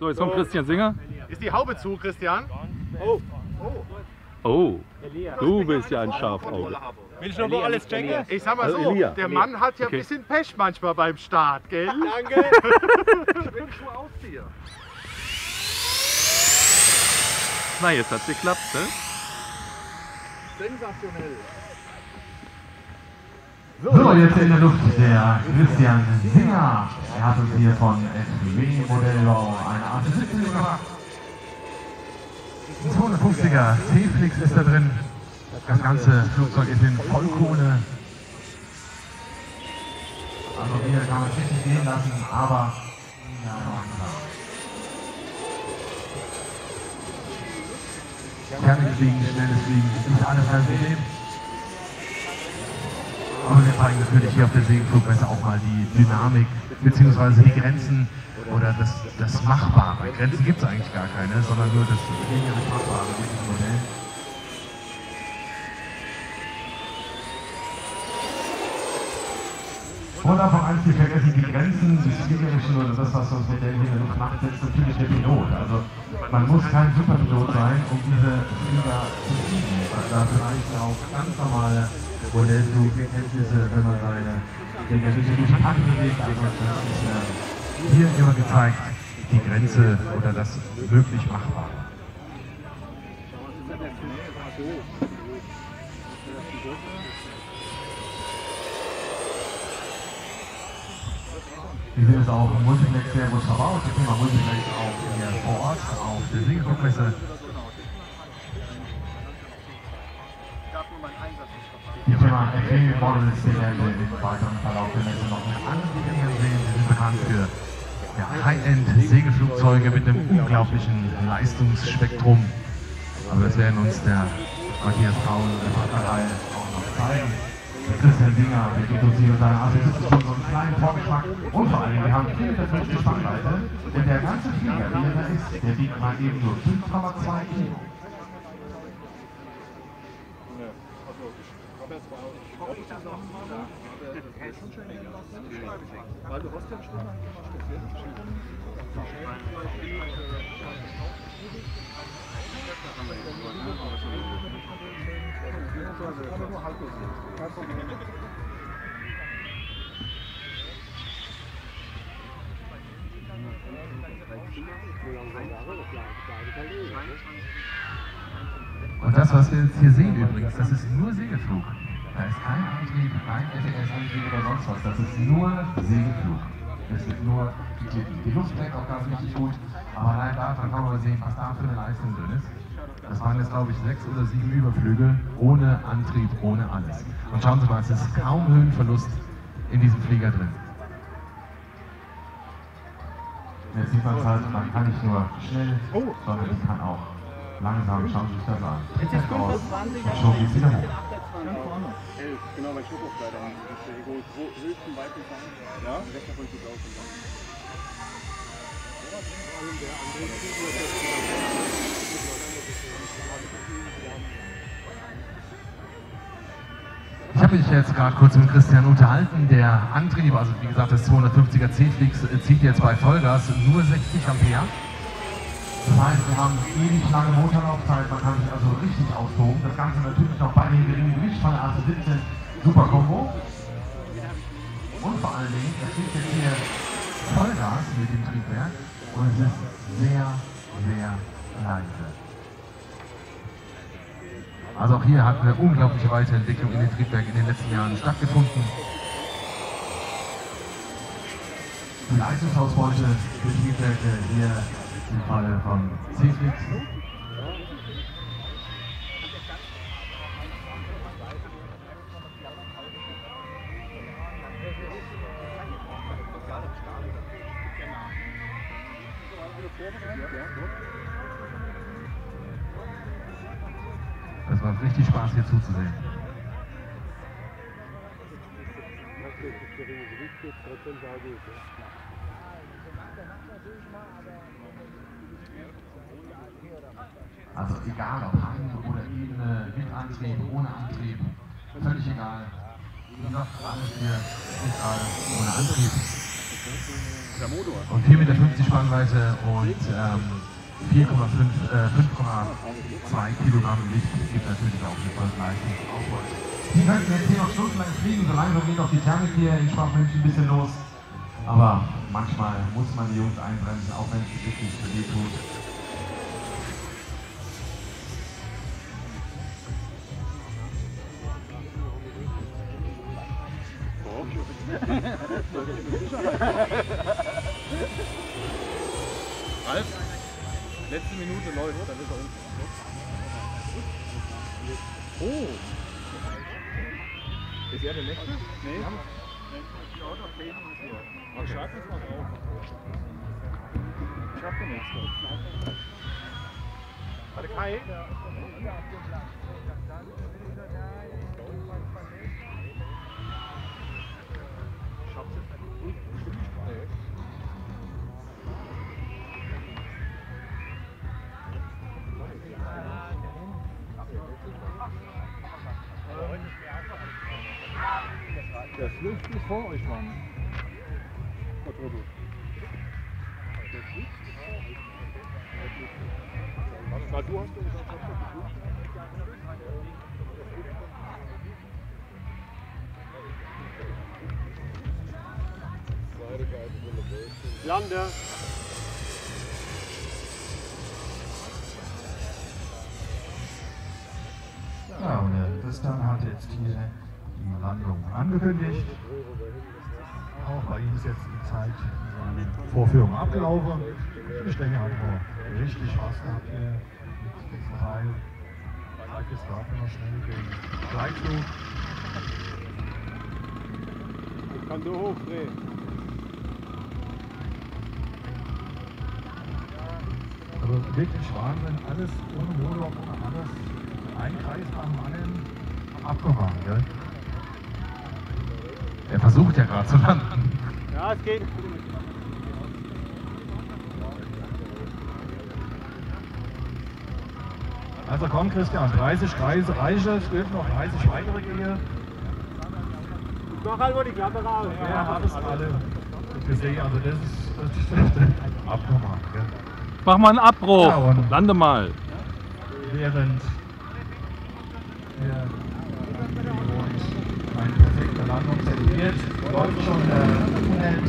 So, jetzt kommt Christian Singer. Ist die Haube zu, Christian? Oh, du bist ja ein Schafauge. Willst du noch alles checken? Ich sag mal Also so, der Mann hat ja Okay. ein bisschen Pech manchmal beim Start, gell? Danke. Na, jetzt hat's geklappt, ne? So, jetzt in der Luft der Christian Singer. Er hat uns hier von FW Modellbau eine Art 17 gemacht. Ein 250er C-Flix ist da drin. Das ganze Flugzeug ist in Vollkohle. Also hier kann man es richtig gehen lassen, aber ja. Kernig fliegen, schnelles Fliegen, ist alles kein Problem. Zeigen natürlich hier auf der Segelflugmesse auch mal die Dynamik bzw. die Grenzen oder das, das Machbare. Grenzen gibt es eigentlich gar keine, sondern nur das Machbare mit diesem Modell. Und davon eins nicht vergessen, die Grenzen des Fliegerischen oder das, was das Modell hier in der Luft macht, setzt natürlich der Pilot. Also man muss kein Superpilot sein, um diese Flieger zu fliegen. Dafür reichen auch ganz normale Modellflugkenntnisse, wenn man seine Dinge Kante bewegt. Also das ist äh, hier immer gezeigt, die Grenze oder das wirklich Machbare. Wir sind jetzt auch im Multiplex sehr gut verbaut. Das Thema Multiplex auch hier vor Ort auf der Segelflugmesse. Die Firma FE Models, die werden wir im weiteren Verlauf der Messe noch mit anderen Dingen sehen. Sie sind bekannt für ja, High-End-Segelflugzeuge mit einem unglaublichen Leistungsspektrum. Aber das werden uns der Matthias Paul und der Partei auch noch zeigen. Der Christian Dinger, der gibt uns hier mit seiner Assistenten schon so einen kleinen Vorgeschmack. Und vor allem, wir haben 4 Meter 50 Spannweite. Und der ganze Flieger, wie er da ist, der wiegt mal eben nur 5,2 Kilo. Und das, was wir jetzt hier sehen übrigens, das ist nur Segelflug. Da ist kein Antrieb, kein FES-Antrieb oder sonst was. Das ist nur Segelflug. Es wird nur die, die Luft trägt auch ganz richtig gut. Aber allein davon kann man sehen, was da für eine Leistung drin ist. Das waren jetzt, glaube ich, sechs oder sieben Überflüge ohne Antrieb, ohne alles. Und schauen Sie mal, es ist kaum Höhenverlust in diesem Flieger drin. Jetzt sieht man es halt, man kann nicht nur schnell, sondern man kann auch langsam. Schauen Sie sich das an. Jetzt ist aus und schon geht's wieder hoch. Elf, genau, weil ich Hochleiter habe. Der höchsten Weiten fahren. Ja? Recht davon gut aus. und dann- Ich habe mich jetzt gerade kurz mit Christian unterhalten. Der Antrieb, also wie gesagt, das 250er C-Flix äh, zieht jetzt bei Vollgas nur 60 Ampere. Das heißt, wir haben ewig lange Motorlaufzeit, man kann sich also richtig austoben. Das Ganze natürlich noch bei dem geringen Gewicht von der AC-17 super Kombo. Und vor allen Dingen, es gibt jetzt hier Vollgas mit dem Triebwerk und es ist sehr, sehr leise. Also auch hier hat eine unglaubliche Weiterentwicklung in den Triebwerken in den letzten Jahren stattgefunden. Die Leistungsausbeute der Triebwerke hier im Falle von C-Flix. Das macht richtig Spaß hier zuzusehen. Also egal ob Hang oder Ebene, mit Antrieb, ohne Antrieb, völlig egal. Wie gesagt, alles hier ist alles ohne Antrieb. Der Motor. und 4,50 Meter Spannweite und ähm, 4,5, äh, 5,2 Kilogramm Gewicht gibt natürlich auch eine Leistung. Die könnten jetzt hier noch stundenlang fliegen, so langsam geht auch die Thermik hier in Schwachmünchen ein bisschen los. Aber manchmal muss man die Jungs einbremsen, auch wenn es wirklich weh tut. Ralf, letzte Minute läuft, dann ist er unten. Oh! Ist er der Letzte? Nee. Ach, schreib das mal drauf. Ich hab den nächsten. Warte, Kai. Der fliegt bis vor euch, Mann. Was du hast du gesagt, Lande. Ja, und der Tristan hat jetzt hier die Landung angekündigt. Auch bei ihm ist jetzt die Zeit seine Vorführung abgelaufen. Ich denke, hat noch richtig Spaß gehabt hier mit diesem Teil. Zeigt jetzt gerade noch schnell den Gleitflug. Ich kann so hochdrehen. Also wirklich Wahnsinn, alles ohne Motor, ohne alles. Ein Kreis nach dem anderen abgefahren, gell? Er versucht ja gerade zu landen. Ja, es geht. Also komm Christian, 30 Kreise reichen, es dürfen noch 30 weitere gehen. Ich mach halt mal die Klappe raus. Ja, hat es alle gesehen, also das ist, das ist abnormal, gell? Mach mal einen Abbruch. Ja, Lande mal. während perfekte Landung zelebriert, läuft schon der